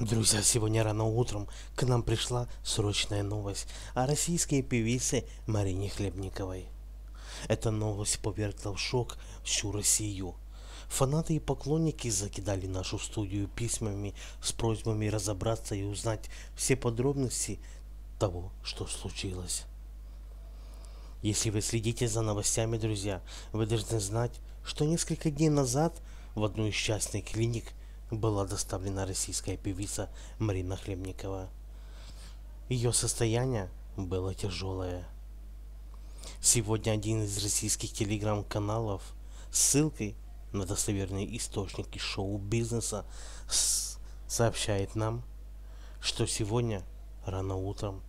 Друзья, сегодня рано утром к нам пришла срочная новость о российской певице Марине Хлебниковой. Эта новость повергла в шок всю Россию. Фанаты и поклонники закидали нашу студию письмами с просьбами разобраться и узнать все подробности того, что случилось. Если вы следите за новостями, друзья, вы должны знать, что несколько дней назад в одну из частных клиник была доставлена российская певица Марина Хлебникова. Ее состояние было тяжелое. Сегодня один из российских телеграм-каналов с ссылкой на достоверные источники шоу-бизнеса сообщает нам, что сегодня рано утром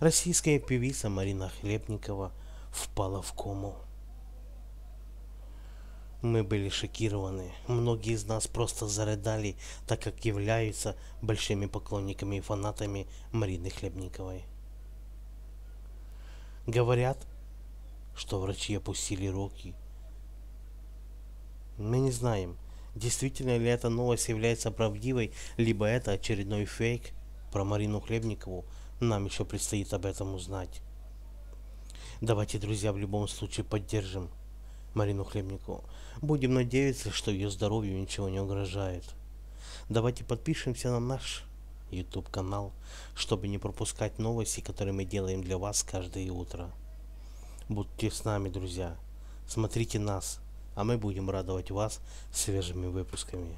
российская певица Марина Хлебникова впала в кому. Мы были шокированы. Многие из нас просто зарыдали, так как являются большими поклонниками и фанатами Марины Хлебниковой. Говорят, что врачи опустили руки. Мы не знаем, действительно ли эта новость является правдивой, либо это очередной фейк про Марину Хлебникову. Нам еще предстоит об этом узнать. Давайте, друзья, в любом случае поддержим Марину Хлебникову. Будем надеяться, что ее здоровью ничего не угрожает. Давайте подпишемся на наш YouTube канал, чтобы не пропускать новости, которые мы делаем для вас каждое утро. Будьте с нами, друзья. Смотрите нас, а мы будем радовать вас свежими выпусками.